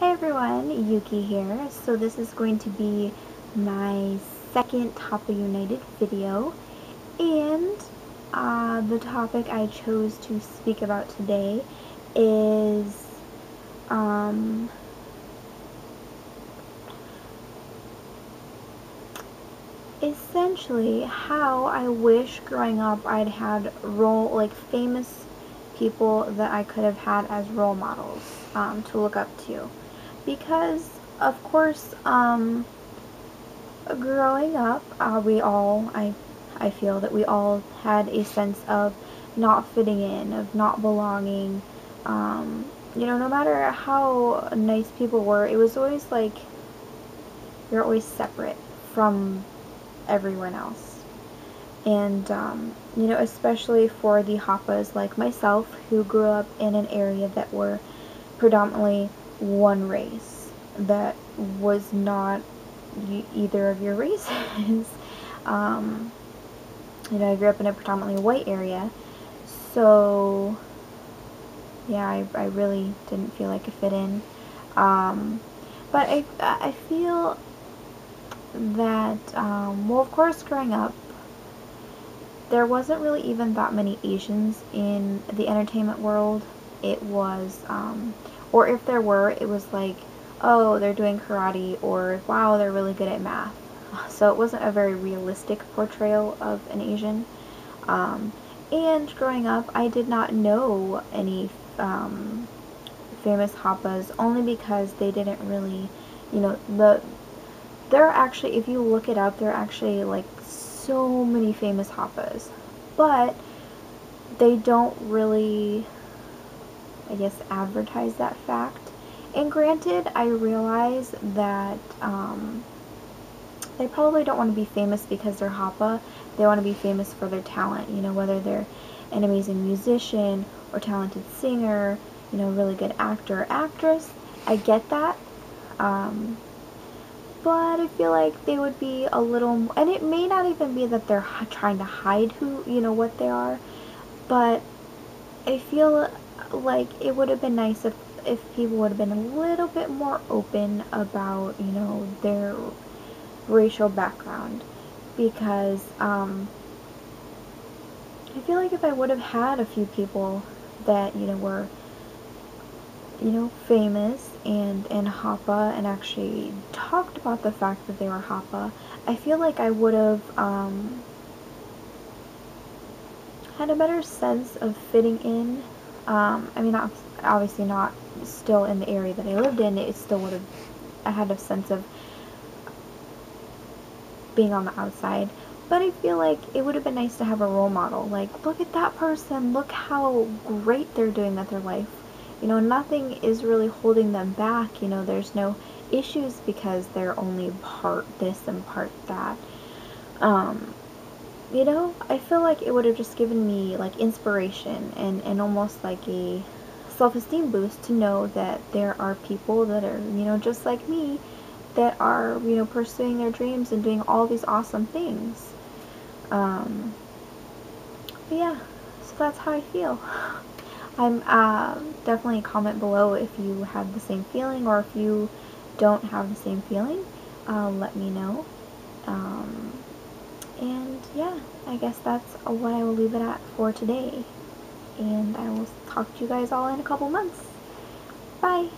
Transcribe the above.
Hi everyone, Yuki here. So this is going to be my second Hapa United video. And uh, the topic I chose to speak about today is um, essentially how I wish growing up I'd had role like famous people that I could have had as role models um, to look up to because of course um, growing up uh, we all I I feel that we all had a sense of not fitting in of not belonging. Um, you know no matter how nice people were it was always like you're always separate from everyone else. And um, you know especially for the Hapas like myself who grew up in an area that were predominantly one race that was not either of your races. um, you know, I grew up in a predominantly white area, so yeah, I, I really didn't feel like I fit in. Um, but I, I feel that, um, well, of course, growing up, there wasn't really even that many Asians in the entertainment world. It was, um, or if there were, it was like, oh, they're doing karate, or wow, they're really good at math. So it wasn't a very realistic portrayal of an Asian. Um, and growing up, I did not know any um, famous Hapas only because they didn't really, you know, the there are actually, if you look it up, there are actually like so many famous Hapas, but they don't really I guess, advertise that fact. And granted, I realize that um, they probably don't want to be famous because they're Hapa. They want to be famous for their talent, you know, whether they're an amazing musician or talented singer, you know, really good actor or actress. I get that. Um, but I feel like they would be a little, and it may not even be that they're trying to hide who, you know, what they are, but I feel like it would have been nice if if people would have been a little bit more open about you know their racial background. Because um, I feel like if I would have had a few people that you know were you know famous and and Hapa and actually talked about the fact that they were Hapa I feel like I would have um, had a better sense of fitting in um, I mean, obviously not still in the area that I lived in, it still would have, I had a sense of being on the outside. But I feel like it would have been nice to have a role model. Like, look at that person. Look how great they're doing with their life. You know, nothing is really holding them back. You know, there's no issues because they're only part this and part that. Um, you know, I feel like it would have just given me like inspiration and, and almost like a self-esteem boost to know that there are people that are, you know, just like me that are, you know, pursuing their dreams and doing all these awesome things. Um, but yeah, so that's how I feel. I'm uh, definitely comment below if you have the same feeling or if you don't have the same feeling. Uh, let me know. Um, and yeah, I guess that's what I will leave it at for today. And I will talk to you guys all in a couple months. Bye!